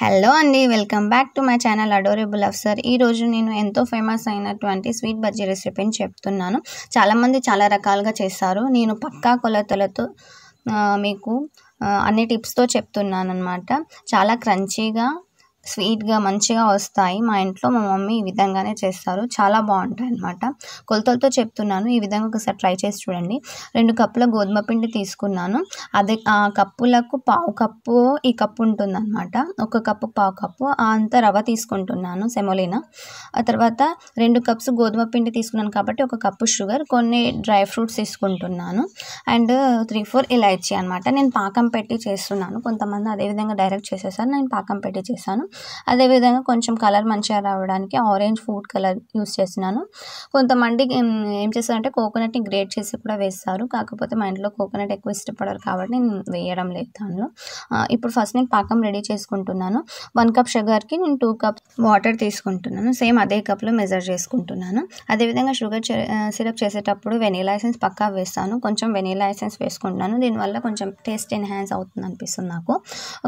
Hello అండి welcome back to my channel adorable Afsar. ఈరోజు నేను ఎంతో ఫేమస్ అయినటువంటి స్వీట్ బజ్జీ రెసిపీని చెప్తున్నాను. చాలామంది చాలా రకాలుగా చేస్తారు. నేను పక్కా కొలతలతో మీకు అన్ని టిప్స్తో చెప్తున్నాను అనమాట చాలా క్రంచీగా స్వీట్గా మంచిగా వస్తాయి. మా ఇంట్లో మా మమ్మీ ఈ విధంగానే చేస్తారు. చాలా బాగుంటాయి అనమాట కొలతలతో చెప్తున్నాను. ఈ విధంగా ఒకసారి ట్రై చేసి చూడండి. రెండు కప్పుల గోధుమ పిండి తీసుకున్నాను. అదే ఆ కప్పులకు పావు కప్పు ఈ కప్పు ఉంటుందన్నమాట. ఒక కప్పు పావు కప్పు. అంత రవ్వ తీసుకుంటున్నాను సెమోలినా ఆ తర్వాత రెండు కప్స్ గోధుమ పిండి తీసుకున్నాను కాబట్టి ఒక కప్పు షుగర్ కొన్ని డ్రై ఫ్రూట్స్ తీసుకుంటున్నాను. అండ్ త్రీ ఫోర్ ఇలాచీ అనమాట నేను పాకం పెట్టి చేస్తున్నాను. కొంతమంది అదేవిధంగా డైరెక్ట్ చేసేసారు. నేను పాకం పెట్టి చేశాను. అదేవిధంగా కొంచెం కలర్ మంచిగా రావడానికి ఆరెంజ్ ఫుడ్ కలర్ యూస్ చేస్తున్నాను. కొంతమంది ఏం చేస్తారంటే కోకోనట్ని గ్రేట్ చేసి కూడా వేస్తారు. కాకపోతే మా ఇంట్లో కోకోనట్ ఎక్కువ ఇష్టపడరు కాబట్టి నేను వేయడం లేదు దానిలో. ఇప్పుడు ఫస్ట్ నేను పాకం రెడీ చేసుకుంటున్నాను. వన్ కప్ షుగర్కి నేను టూ కప్ వాటర్ తీసుకుంటున్నాను. సేమ్ అదే కప్లో మెజర్ చేసుకుంటున్నాను. అదేవిధంగా షుగర్ సిరప్ చేసేటప్పుడు వెనీలా ఎసెన్స్ పక్కా వేస్తాను. కొంచెం వెనీలా ఎసెన్స్ వేసుకుంటున్నాను. దీనివల్ల కొంచెం టేస్ట్ ఎన్హాన్స్ అవుతుంది అనిపిస్తుంది నాకు.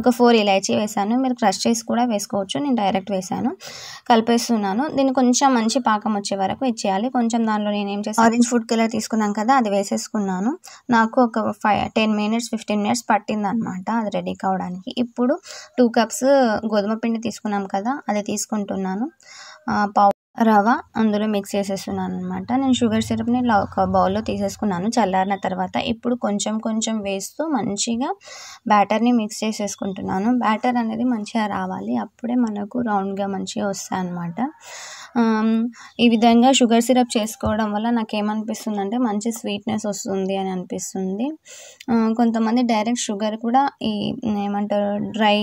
ఒక ఫోర్ ఇలాచీ వేసాను మీరు క్రష్ చేసి కూడా వేసుకోవచ్చు. నేను డైరెక్ట్ వేసాను కలిపేస్తున్నాను. దీన్ని కొంచెం మంచి పాకం వచ్చే వరకు ఇచ్చేయాలి. కొంచెం దానిలో నేను ఏం చేస్తాను ఆరెంజ్ ఫుడ్ కలర్ తీసుకున్నాం కదా అది వేసేసుకున్నాను. నాకు ఒక five ten minutes fifteen minutes పట్టింది అనమాట అది రెడీ కావడానికి. ఇప్పుడు టూ కప్స్ గోధుమ పిండి తీసుకున్నాం కదా అది తీసుకుంటున్నాను. పావు రవ అందులో మిక్స్ చేసేస్తున్నాను అనమాట నేను షుగర్ సిరప్ని ఇలా ఒక బౌల్లో తీసేసుకున్నాను. చల్లారిన తర్వాత ఇప్పుడు కొంచెం కొంచెం వేస్తూ మంచిగా బ్యాటర్ని మిక్స్ చేసేసుకుంటున్నాను. బ్యాటర్ అనేది మంచిగా రావాలి. అప్పుడే మనకు రౌండ్గా మంచిగా వస్తాయి అన్నమాట ఈ విధంగా షుగర్ సిరప్ చేసుకోవడం వల్ల నాకు ఏమనిపిస్తుంది అంటే మంచి స్వీట్నెస్ వస్తుంది అని అనిపిస్తుంది. కొంతమంది డైరెక్ట్ షుగర్ కూడా ఈ ఏమంటారు డ్రై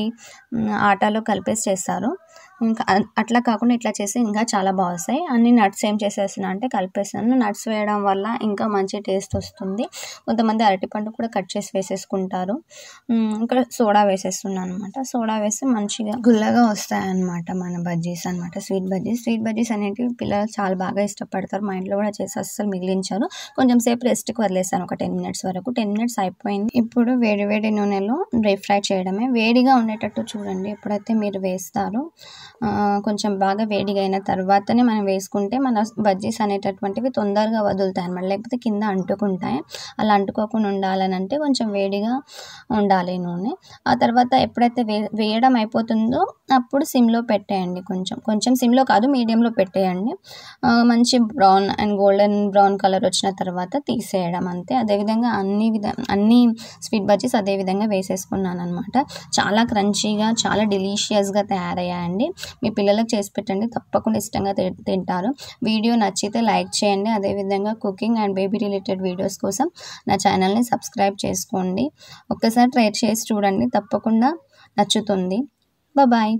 ఆటాలో కలిపేసి చేస్తారు. ఇంకా అట్లా కాకుండా ఇట్లా చేస్తే ఇంకా చాలా బాగా వస్తాయి అన్ని నట్స్ ఏం చేసేస్తున్నా అంటే కలిపేస్తున్నాను నట్స్ వేయడం వల్ల ఇంకా మంచి టేస్ట్ వస్తుంది. కొంతమంది అరటిపండు కూడా కట్ చేసి వేసేసుకుంటారు. ఇక్కడ ఇంకా సోడా వేసేస్తున్నాను అనమాట సోడా వేస్తే మంచిగా గుల్లగా వస్తాయన్నమాట మన బజ్జీస్ అనమాట స్వీట్ బజ్జీస్. స్వీట్ బజ్జీస్ అనేటివి పిల్లలు చాలా బాగా ఇష్టపడతారు. మా ఇంట్లో కూడా చేసి అస్సలు మిగిలించారు. కొంచెం సేపు రెస్ట్కి వదిలేసాను. ఒక టెన్ మినిట్స్ వరకు. టెన్ మినిట్స్ అయిపోయింది. ఇప్పుడు వేడి వేడి నూనెలో డీప్ ఫ్రై చేయడమే. వేడిగా ఉండేటట్టు చూడండి. ఎప్పుడైతే మీరు వేస్తారో కొంచెం బాగా వేడిగా అయిన తర్వాతనే మనం వేసుకుంటే మన బజ్జీస్ అనేటటువంటివి తొందరగా వదులుతాయి అనమాట లేకపోతే కింద అంటుకుంటాయి. అలా అంటుకోకుండా ఉండాలని అంటే కొంచెం వేడిగా ఉండాలి నూనె. ఆ తర్వాత ఎప్పుడైతే వే వేయడం అయిపోతుందో అప్పుడు సిమ్లో పెట్టేయండి కొంచెం. కొంచెం సిమ్లో కాదు మీడియంలో పెట్టేయండి. మంచి brown and golden brown colour వచ్చిన తర్వాత తీసేయడం అంతే. అదేవిధంగా అన్ని విధ అన్ని స్వీట్ బజ్జీస్ అదే విధంగా వేసేసుకున్నాను అనమాట చాలా క్రంచీగా చాలా డెలీషియస్గా తయారయ్యాయండి. మీ పిల్లలకు చేసి పెట్టండి తప్పకుండా ఇష్టంగా తి- తింటారు. వీడియో నచ్చితే లైక్ చేయండి. అదేవిధంగా cooking and baby related videos కోసం నా ఛానల్ని సబ్స్క్రైబ్ చేసుకోండి. ఒక్కసారి ట్రై చేసి చూడండి. తప్పకుండా నచ్చుతుంది. బాయ్